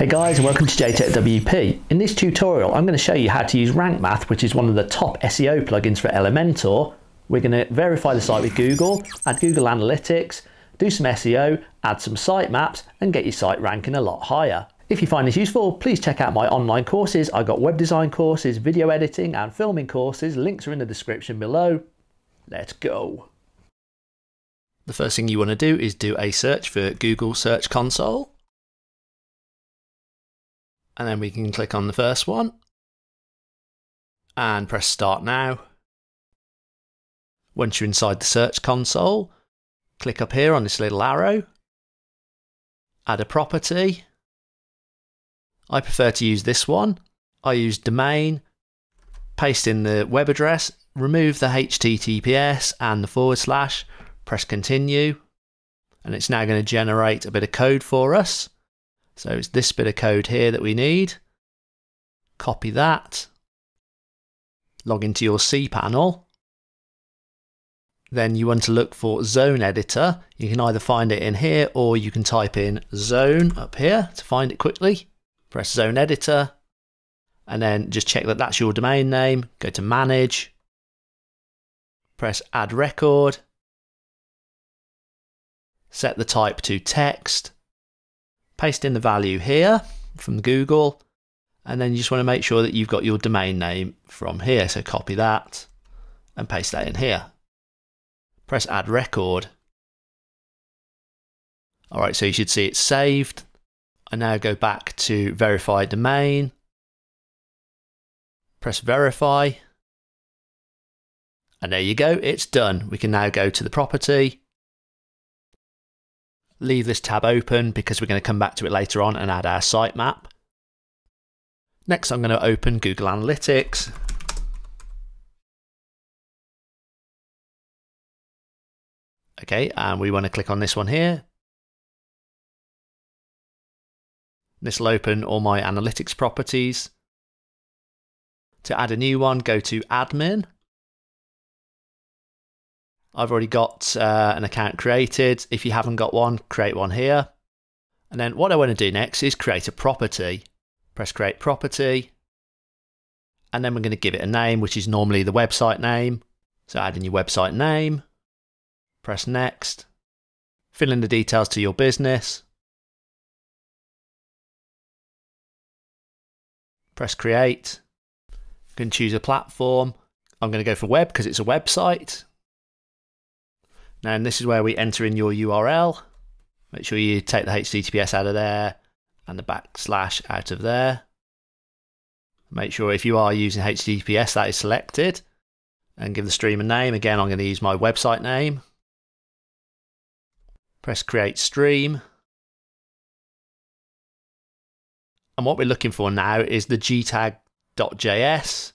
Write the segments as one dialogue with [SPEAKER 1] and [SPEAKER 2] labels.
[SPEAKER 1] Hey guys welcome to JTech WP. In this tutorial I'm going to show you how to use Rank Math which is one of the top SEO plugins for Elementor. We're going to verify the site with Google, add Google Analytics, do some SEO, add some sitemaps and get your site ranking a lot higher. If you find this useful, please check out my online courses. I've got web design courses, video editing and filming courses. Links are in the description below. Let's go. The first thing you want to do is do a search for Google Search Console and then we can click on the first one and press start now. Once you're inside the search console, click up here on this little arrow, add a property. I prefer to use this one. I use domain, paste in the web address, remove the HTTPS and the forward slash, press continue, and it's now going to generate a bit of code for us. So it's this bit of code here that we need. Copy that. Log into your cPanel. Then you want to look for Zone Editor. You can either find it in here or you can type in Zone up here to find it quickly. Press Zone Editor and then just check that that's your domain name. Go to Manage. Press Add Record. Set the type to text paste in the value here from Google, and then you just want to make sure that you've got your domain name from here. So copy that and paste that in here. Press add record. All right, so you should see it's saved. I now go back to verify domain. Press verify. And there you go, it's done. We can now go to the property leave this tab open because we're going to come back to it later on and add our sitemap. Next, I'm going to open Google Analytics. Okay, and we want to click on this one here. This will open all my analytics properties. To add a new one, go to admin I've already got uh, an account created. If you haven't got one, create one here. And then what I want to do next is create a property. Press create property. And then we're going to give it a name, which is normally the website name. So add in your website name. Press next. Fill in the details to your business. Press create. You can choose a platform. I'm going to go for web because it's a website. Now, and this is where we enter in your URL. Make sure you take the HTTPS out of there and the backslash out of there. Make sure if you are using HTTPS that is selected and give the stream a name. Again, I'm going to use my website name. Press create stream. And what we're looking for now is the gtag.js.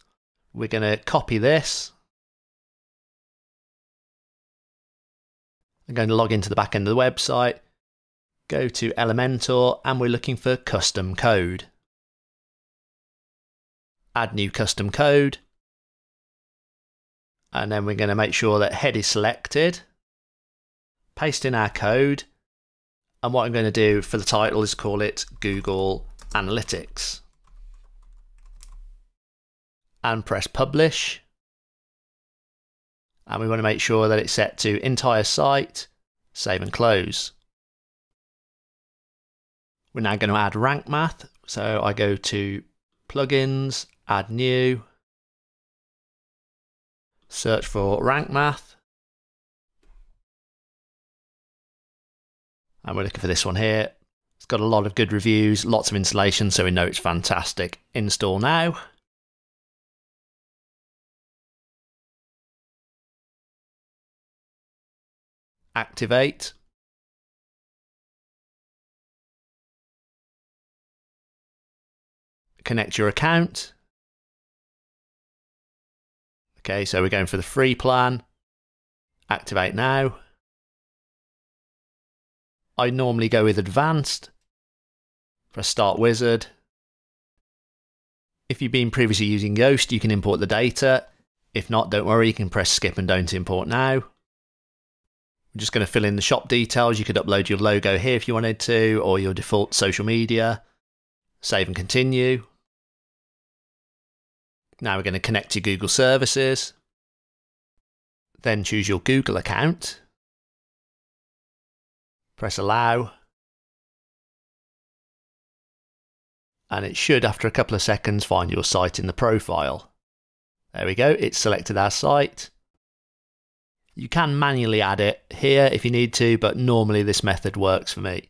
[SPEAKER 1] We're going to copy this I'm going to log into the back end of the website, go to Elementor, and we're looking for custom code. Add new custom code. And then we're going to make sure that head is selected. Paste in our code. And what I'm going to do for the title is call it Google Analytics. And press publish and we want to make sure that it's set to entire site, save and close. We're now going to add rank math. So I go to plugins, add new, search for rank math. And we're looking for this one here. It's got a lot of good reviews, lots of installation, so we know it's fantastic. Install now. Activate. Connect your account. Okay, so we're going for the free plan. Activate now. I normally go with advanced. Press start wizard. If you've been previously using Yoast, you can import the data. If not, don't worry, you can press skip and don't import now. I'm just going to fill in the shop details. You could upload your logo here if you wanted to, or your default social media. save and continue. Now we're going to connect to Google services. Then choose your Google account. Press allow. And it should, after a couple of seconds, find your site in the profile. There we go, it's selected our site. You can manually add it here if you need to, but normally this method works for me.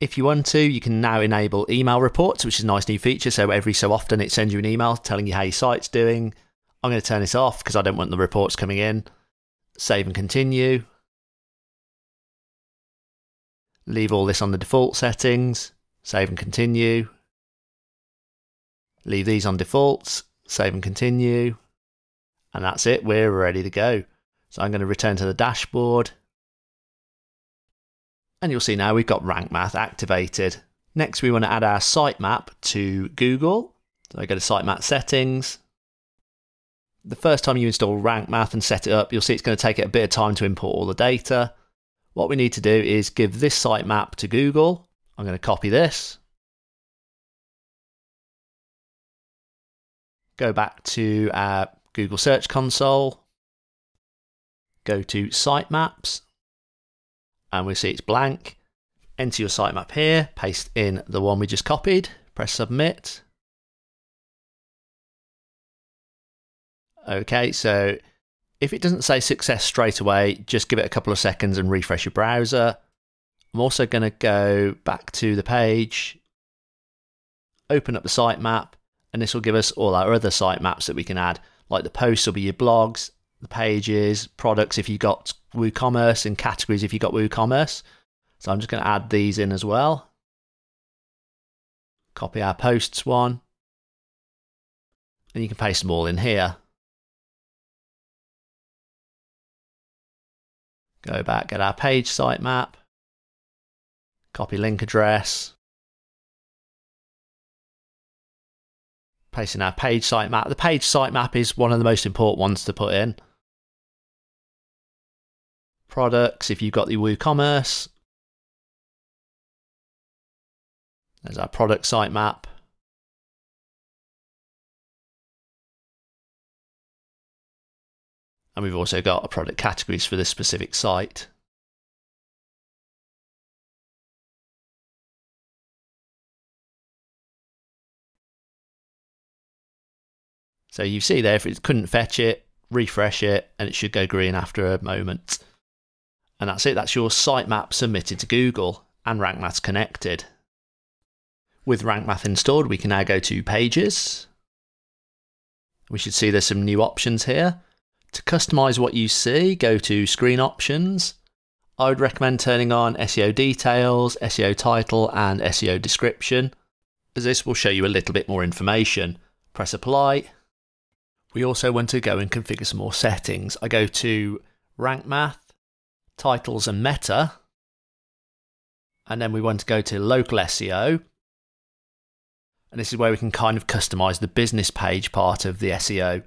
[SPEAKER 1] If you want to, you can now enable email reports, which is a nice new feature. So every so often it sends you an email telling you how your site's doing. I'm going to turn this off because I don't want the reports coming in. Save and continue. Leave all this on the default settings. Save and continue. Leave these on defaults. Save and continue. And that's it. We're ready to go. So I'm going to return to the dashboard. And you'll see now we've got Rank Math activated. Next, we want to add our sitemap to Google. So I go to sitemap settings. The first time you install Rank Math and set it up, you'll see it's going to take it a bit of time to import all the data. What we need to do is give this sitemap to Google. I'm going to copy this. Go back to our Google Search Console go to sitemaps and we see it's blank. Enter your sitemap here, paste in the one we just copied, press submit. Okay, so if it doesn't say success straight away, just give it a couple of seconds and refresh your browser. I'm also going to go back to the page, open up the sitemap, and this will give us all our other sitemaps that we can add, like the posts will be your blogs, the pages, products if you've got WooCommerce, and categories if you've got WooCommerce. So I'm just going to add these in as well. Copy our posts one. And you can paste them all in here. Go back, get our page sitemap. Copy link address. Paste in our page sitemap. The page sitemap is one of the most important ones to put in products, if you've got the WooCommerce, there's our product sitemap. And we've also got a product categories for this specific site. So you see there, if it couldn't fetch it, refresh it, and it should go green after a moment. And that's it, that's your sitemap submitted to Google and RankMath connected. With RankMath installed, we can now go to Pages. We should see there's some new options here. To customize what you see, go to Screen Options. I would recommend turning on SEO Details, SEO Title, and SEO Description, as this will show you a little bit more information. Press Apply. We also want to go and configure some more settings. I go to RankMath, titles and meta. And then we want to go to local SEO. And this is where we can kind of customize the business page part of the SEO.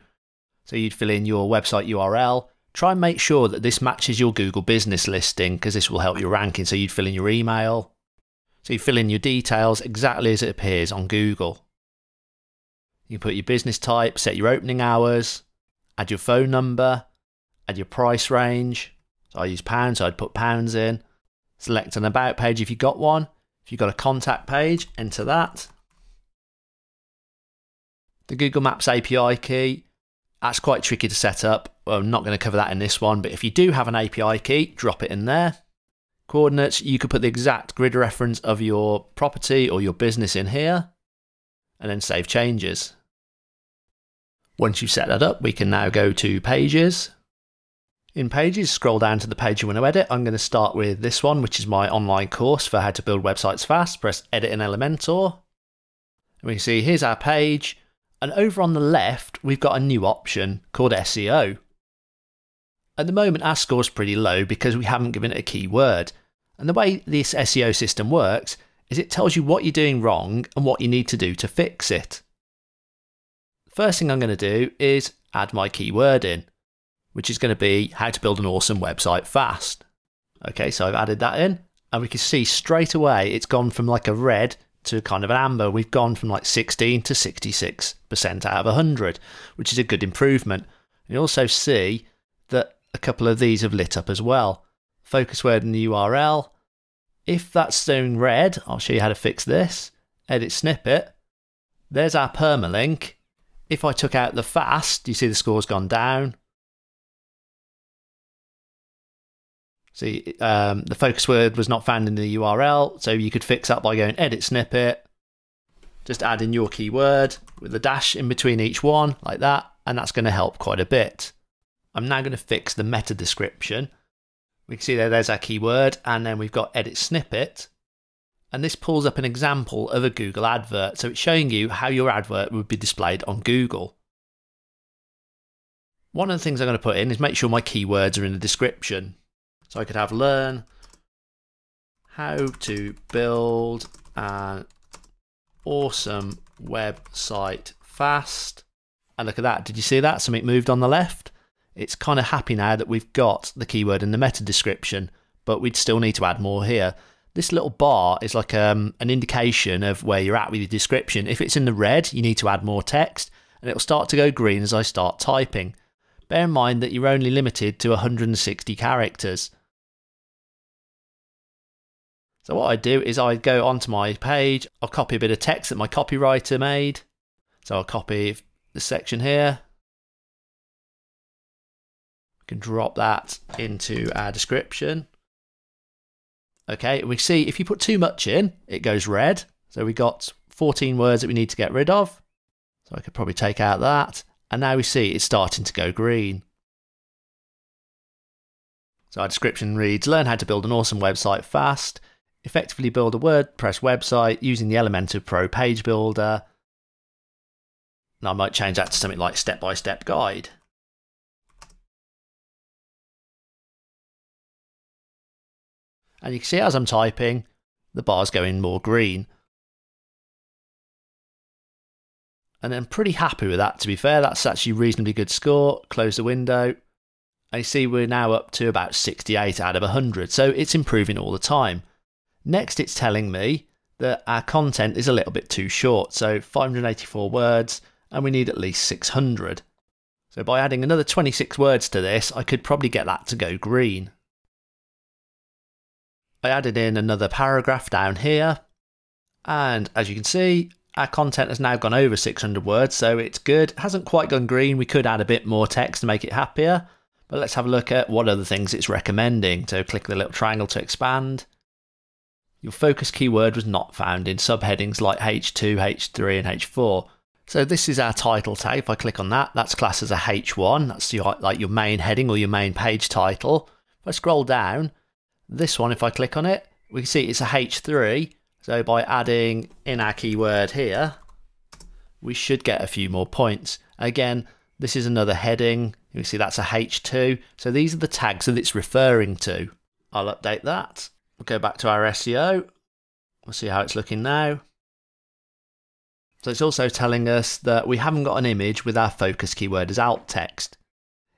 [SPEAKER 1] So you'd fill in your website URL. Try and make sure that this matches your Google business listing because this will help your ranking. So you'd fill in your email. So you fill in your details exactly as it appears on Google. You put your business type, set your opening hours, add your phone number, add your price range, so I use pounds, so I'd put pounds in. Select an about page if you've got one. If you've got a contact page, enter that. The Google Maps API key, that's quite tricky to set up. Well, I'm not going to cover that in this one, but if you do have an API key, drop it in there. Coordinates, you could put the exact grid reference of your property or your business in here, and then save changes. Once you've set that up, we can now go to Pages, in Pages, scroll down to the page you want to edit. I'm going to start with this one, which is my online course for how to build websites fast. Press Edit in Elementor. And we see here's our page. And over on the left, we've got a new option called SEO. At the moment, our score is pretty low because we haven't given it a keyword. And the way this SEO system works is it tells you what you're doing wrong and what you need to do to fix it. First thing I'm going to do is add my keyword in which is going to be how to build an awesome website fast. Okay, so I've added that in, and we can see straight away it's gone from like a red to kind of an amber. We've gone from like 16 to 66% out of 100, which is a good improvement. You also see that a couple of these have lit up as well. Focus word in the URL. If that's staying red, I'll show you how to fix this. Edit snippet. There's our permalink. If I took out the fast, you see the score's gone down. See, um, the focus word was not found in the URL, so you could fix that by going edit snippet, just add in your keyword with a dash in between each one, like that, and that's going to help quite a bit. I'm now going to fix the meta description. We can see there, there's our keyword, and then we've got edit snippet, and this pulls up an example of a Google advert, so it's showing you how your advert would be displayed on Google. One of the things I'm going to put in is make sure my keywords are in the description. So I could have learn how to build an awesome website fast. And look at that. Did you see that? Something moved on the left. It's kind of happy now that we've got the keyword in the meta description, but we'd still need to add more here. This little bar is like um, an indication of where you're at with your description. If it's in the red, you need to add more text, and it'll start to go green as I start typing. Bear in mind that you're only limited to 160 characters. So what I do is I go onto my page, I'll copy a bit of text that my copywriter made. So I'll copy the section here. We can drop that into our description. Okay, we see if you put too much in, it goes red. So we got 14 words that we need to get rid of. So I could probably take out that. And now we see it's starting to go green. So our description reads, learn how to build an awesome website fast effectively build a WordPress website using the Elementor Pro page builder. And I might change that to something like step by step guide. And you can see as I'm typing, the bar's going more green. And I'm pretty happy with that, to be fair. That's actually a reasonably good score. Close the window. I see we're now up to about 68 out of 100, so it's improving all the time. Next, it's telling me that our content is a little bit too short, so 584 words, and we need at least 600. So by adding another 26 words to this, I could probably get that to go green. I added in another paragraph down here, and as you can see, our content has now gone over 600 words, so it's good. It hasn't quite gone green, we could add a bit more text to make it happier, but let's have a look at what other things it's recommending. So click the little triangle to expand, your focus keyword was not found in subheadings like H2, H3, and H4. So this is our title tag. If I click on that, that's classed as a H1. That's your, like your main heading or your main page title. If I scroll down, this one, if I click on it, we can see it's a H3. So by adding in our keyword here, we should get a few more points. Again, this is another heading. You can see that's a H2. So these are the tags that it's referring to. I'll update that. We'll go back to our SEO. We'll see how it's looking now. So it's also telling us that we haven't got an image with our focus keyword as alt text.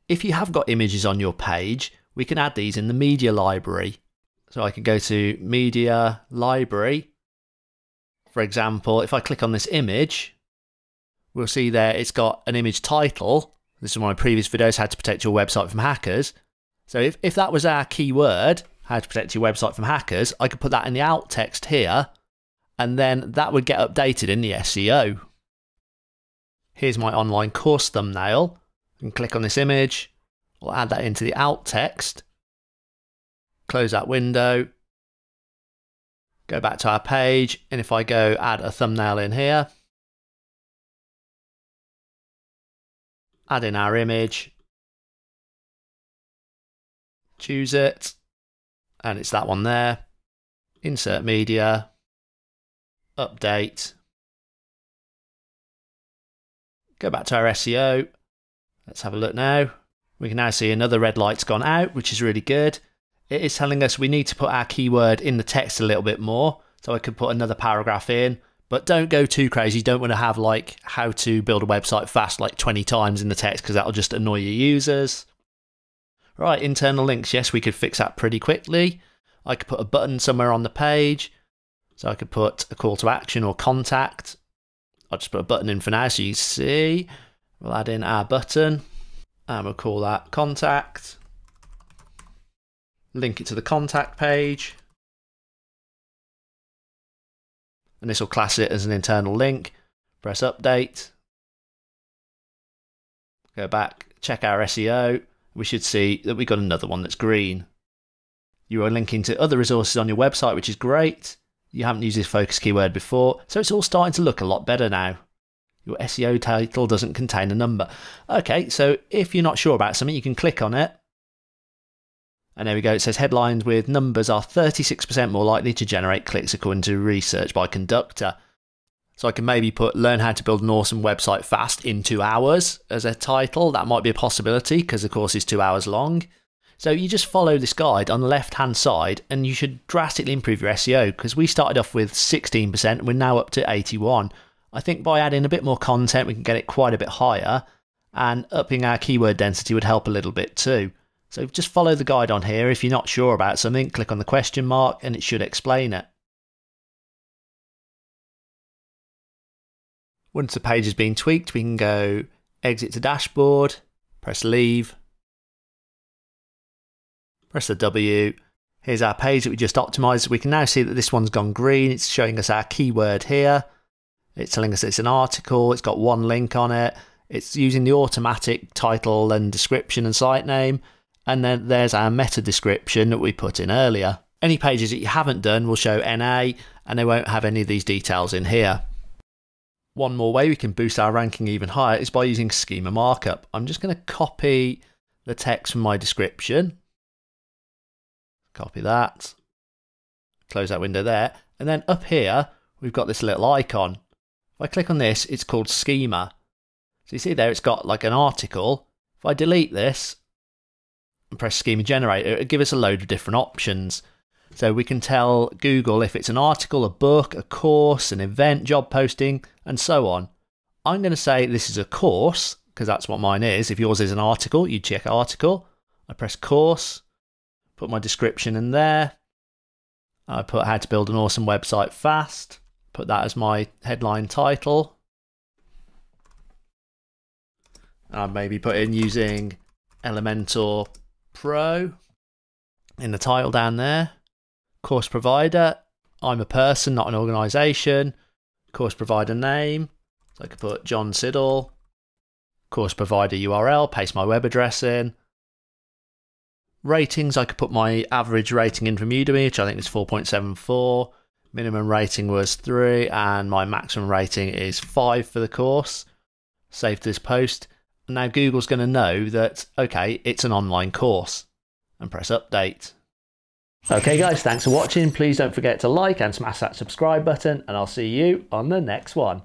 [SPEAKER 1] If you have got images on your page, we can add these in the media library. So I can go to media library. For example, if I click on this image, we'll see there it's got an image title. This is one of my previous videos, how to protect your website from hackers. So if, if that was our keyword, how to protect your website from hackers, I could put that in the alt text here, and then that would get updated in the SEO. Here's my online course thumbnail. Can click on this image, we'll add that into the alt text, close that window, go back to our page, and if I go add a thumbnail in here, add in our image, choose it, and it's that one there. Insert media, update. Go back to our SEO. Let's have a look now. We can now see another red light's gone out, which is really good. It is telling us we need to put our keyword in the text a little bit more. So I could put another paragraph in, but don't go too crazy. You don't want to have like how to build a website fast like 20 times in the text because that'll just annoy your users. Right, internal links. Yes, we could fix that pretty quickly. I could put a button somewhere on the page. So I could put a call to action or contact. I'll just put a button in for now so you see. We'll add in our button and we'll call that contact. Link it to the contact page. And this will class it as an internal link. Press update. Go back, check our SEO. We should see that we got another one that's green. You are linking to other resources on your website, which is great. You haven't used this focus keyword before, so it's all starting to look a lot better now. Your SEO title doesn't contain a number. Okay, so if you're not sure about something, you can click on it. And there we go. It says headlines with numbers are 36% more likely to generate clicks according to research by Conductor. So I can maybe put learn how to build an awesome website fast in two hours as a title. That might be a possibility because the course is two hours long. So you just follow this guide on the left hand side and you should drastically improve your SEO because we started off with 16% and we're now up to 81. I think by adding a bit more content we can get it quite a bit higher and upping our keyword density would help a little bit too. So just follow the guide on here. If you're not sure about something, click on the question mark and it should explain it. Once the page has been tweaked, we can go exit to dashboard, press leave, press the W. Here's our page that we just optimized. We can now see that this one's gone green. It's showing us our keyword here. It's telling us it's an article. It's got one link on it. It's using the automatic title and description and site name. And then there's our meta description that we put in earlier. Any pages that you haven't done will show NA and they won't have any of these details in here. One more way we can boost our ranking even higher is by using schema markup. I'm just going to copy the text from my description Copy that. Close that window there. And then up here, we've got this little icon. If I click on this, it's called schema. So you see there, it's got like an article. If I delete this and press schema generator, it'll give us a load of different options. So we can tell Google if it's an article, a book, a course, an event, job posting, and so on. I'm going to say this is a course because that's what mine is. If yours is an article, you check article. I press course put my description in there. I put how to build an awesome website fast, put that as my headline title. I maybe put in using Elementor Pro in the title down there. Course provider, I'm a person, not an organization. Course provider name, so I could put John Siddle. Course provider URL, paste my web address in. Ratings, I could put my average rating in from Udemy, which I think is 4.74. Minimum rating was 3, and my maximum rating is 5 for the course. Save this post. Now Google's going to know that, okay, it's an online course. And press update. Okay, guys, thanks for watching. Please don't forget to like and smash that subscribe button, and I'll see you on the next one.